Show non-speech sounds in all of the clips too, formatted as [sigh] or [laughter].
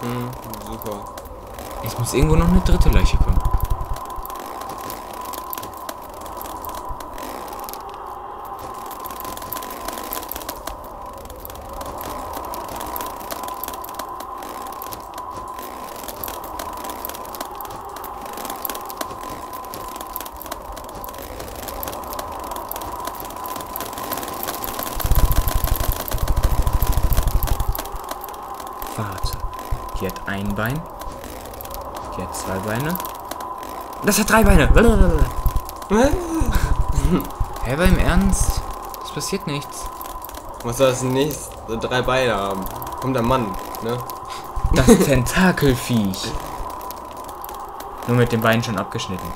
Hm, super. Es muss irgendwo noch eine dritte Leiche kommen. Warte. Die hat ein Bein. Die hat zwei Beine. Das hat drei Beine. [laughs] Hä, aber im Ernst? Es passiert nichts. Was soll das nächste drei Beine haben? Kommt der Mann, ne? Das Tentakelviech. Nur mit den Beinen schon abgeschnitten.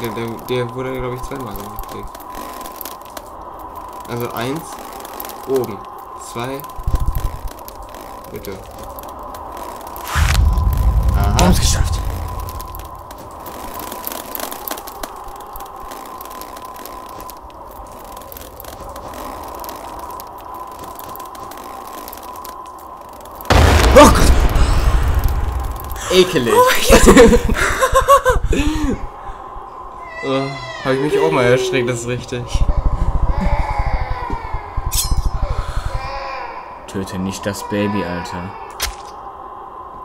Der, der, der wurde, glaube ich, zweimal gekriegt. Also eins, oben. Zwei. Bitte. Aha. haben es geschafft. Oh Gott! Ekelig. oh, [laughs] Habe ich mich auch mal erschreckt, das ist richtig. Töte nicht das Baby, Alter.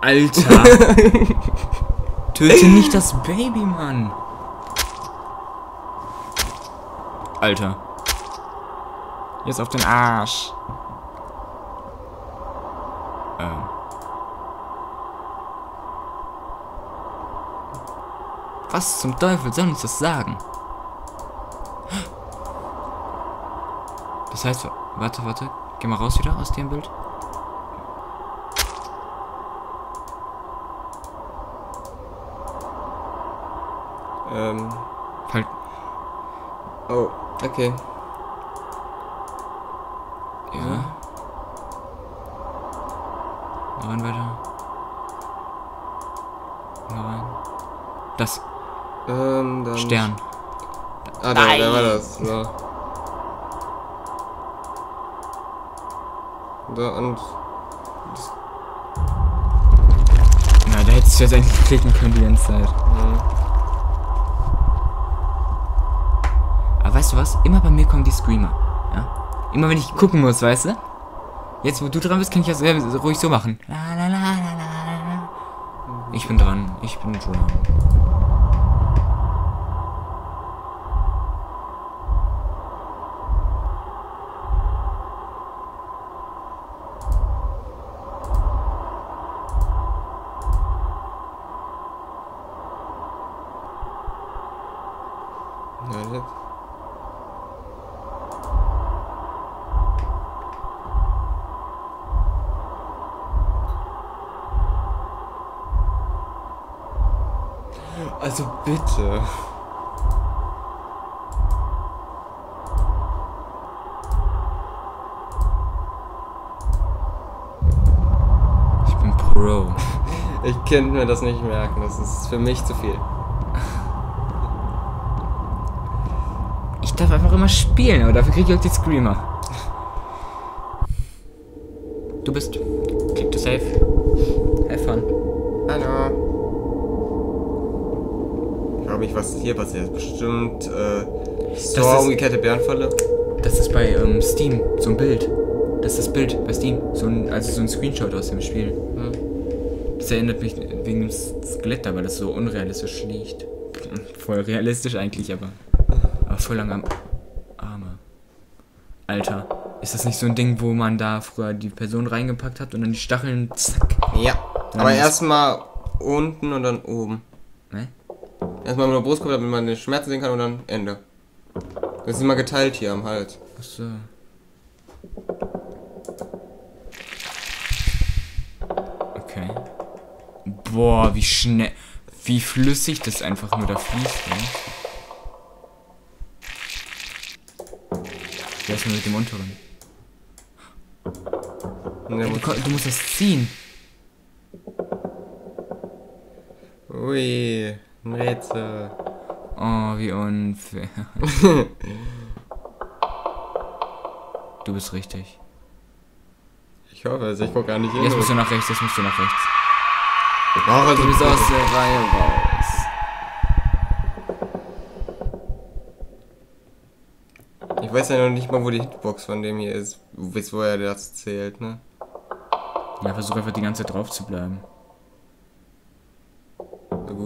Alter! [laughs] Töte nicht das Baby, Mann! Alter. Jetzt auf den Arsch. Ähm. Was zum Teufel soll uns das sagen? Das heißt, warte, warte. Geh mal raus wieder aus dem Bild. Ähm. Halt. Oh, okay. Ja. Noch rein weiter. Noch rein. Das. Ähm, dann. Stern. Ah, da, da war das. So. Da und. Na, da hättest du jetzt eigentlich klicken können die ganze Zeit. Ja. Aber weißt du was? Immer bei mir kommen die Screamer. Ja? Immer wenn ich gucken muss, weißt du? Jetzt, wo du dran bist, kann ich das äh, ruhig so machen. Ich bin dran. Ich bin dran. Ja, jetzt. Also bitte. Ich bin Pro. [laughs] Ich könnte mir das nicht merken. Das ist für mich zu viel. Ich darf einfach immer spielen, aber dafür kriege ich auch die Screamer. Du bist. Click to save. Have fun. Hallo. Mich, was hier passiert. Bestimmt äh, Store ist- umgekehrte Bärenfalle. Das ist bei ähm, Steam, so ein Bild. Das ist das Bild bei Steam. So ein, also so ein Screenshot aus dem Spiel. Hm. Das erinnert mich wegen dem Skelett, da, weil das so unrealistisch liegt. Voll realistisch eigentlich, aber. Aber voll lang am Arme. Alter, ist das nicht so ein Ding, wo man da früher die Person reingepackt hat und dann die Stacheln zack? Ja. Aber erstmal unten und dann oben. Ne? Erstmal mit der Brustkorb, damit man den Schmerzen sehen kann und dann Ende. Das ist immer geteilt hier am Hals. Achso. Okay. Boah, wie schnell. Wie flüssig das einfach nur da fließt, ne? Wie ist mit dem unteren? Der Du, du musst das ziehen. Ui, ein Rätsel. Oh, wie unfair. [laughs] du bist richtig. Ich hoffe es, ich guck gar nicht hin. Jetzt musst du nach rechts, jetzt musst du nach rechts. Ach, also Du bist aus der Reihe raus. Ich weiß ja noch nicht mal, wo die Hitbox von dem hier ist. Bis wo er das zählt, ne? Ja, versuch einfach die ganze Zeit drauf zu bleiben.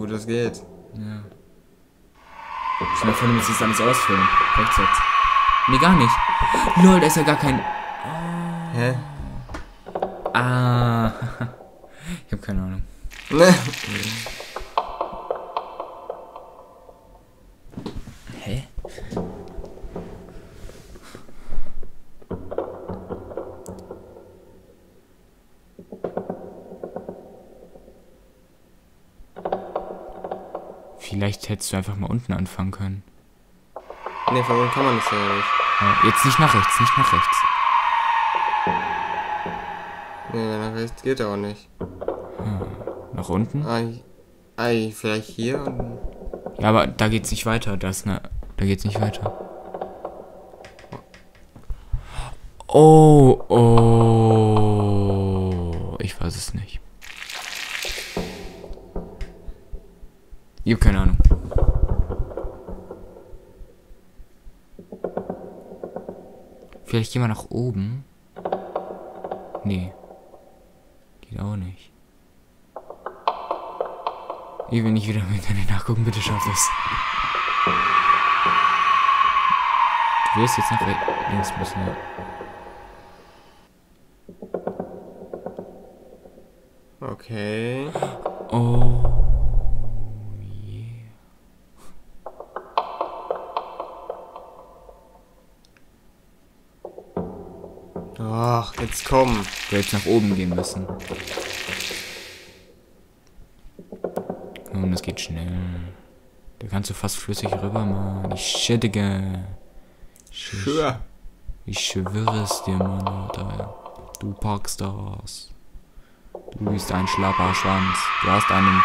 Gut es geht. Ja. Stell dir vor, du müsstest das alles ausfüllen. Rechts jetzt. Nee, gar nicht. Lol, da ist ja gar kein. Hä? Ah. [laughs] Ich hab keine Ahnung. Ne? [laughs] Vielleicht hättest du einfach mal unten anfangen können. Ne, von unten kann man das ja nicht. Ja, jetzt nicht nach rechts, nicht nach rechts. Ne, nach rechts geht er auch nicht. Nach unten? Ei, ei, vielleicht hier und. Ja, aber da geht's nicht weiter. Das ne, da geht's nicht weiter. Oh. Ich hab keine Ahnung. Vielleicht gehen wir nach oben. Nee. Geht auch nicht. Ich will nicht wieder im Internet nachgucken, bitte schaff das. Du wirst jetzt nach links müssen, ja. Okay. Oh. Komm. Du hättest nach oben gehen müssen. Und das geht schnell. Da kannst du fast flüssig rüber, Mann. Ich schädige. Schür. Ich schwöre es dir, Mann, Alter. Du packst das. Du bist ein schlapper Schwanz. Du hast einen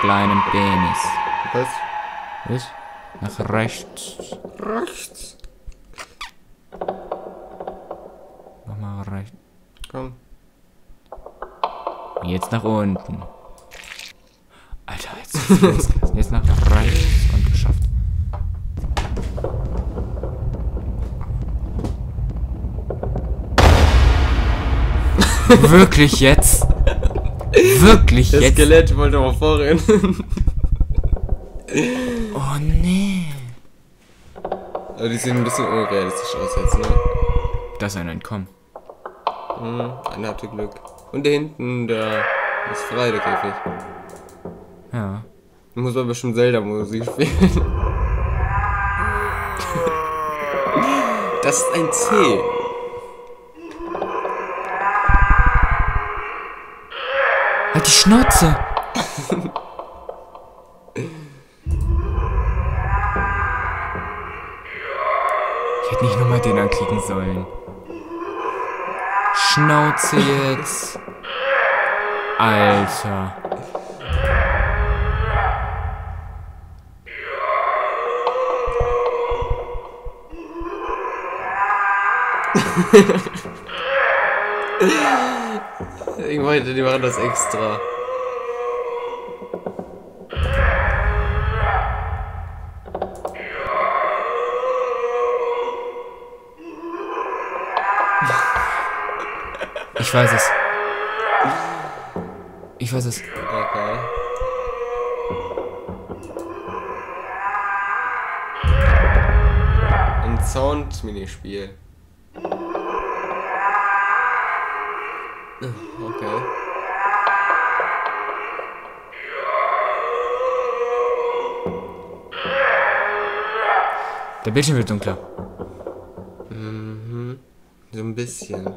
kleinen Penis. Was? Was? Nach rechts. Rechts. Mach mal rechts. Komm. Jetzt nach unten. Alter, jetzt, jetzt, [laughs] jetzt nach rechts und geschafft. Wirklich jetzt? Wirklich Das jetzt? Skelett wollte mal vorrennen. Oh nee. Aber die sehen ein bisschen unrealistisch aus jetzt, ne? Das ist ein Entkommen. Hm, einer hatte Glück. Und der hinten, der ist frei, der Käfig. Ja. Muss man bestimmt Zelda-Musik spielen. [laughs] Das ist ein C. Halt die Schnauze! [laughs] Ich hätte nicht nochmal den anklicken sollen. Schnauze jetzt. Alter. [laughs] Irgendwann, die machen das extra. Ich weiß es. Ich weiß es. Okay. Ein Sound-Minispiel. Okay. Der Bildschirm wird dunkler. Mhm. So ein bisschen.